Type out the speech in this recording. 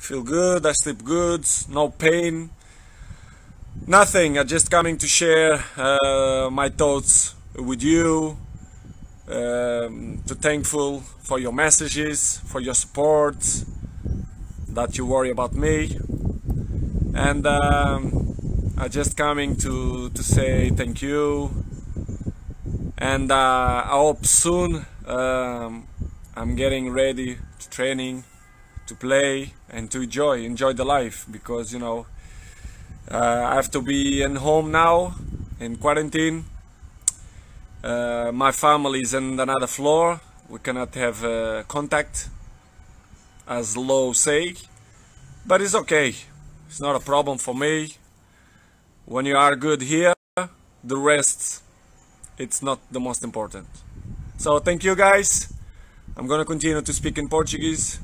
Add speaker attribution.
Speaker 1: feel good, I sleep good, no pain, nothing. I'm just coming to share uh, my thoughts with you, um, to thankful for your messages, for your support, that you worry about me, and um, I just coming to to say thank you, and uh, I hope soon um, I'm getting ready to training, to play, and to enjoy enjoy the life because you know uh, I have to be in home now in quarantine. Uh, my family is in another floor. We cannot have uh, contact, as Low say, but it's okay. It's not a problem for me. When you are good here, the rest, it's not the most important. So thank you guys. I'm gonna continue to speak in Portuguese.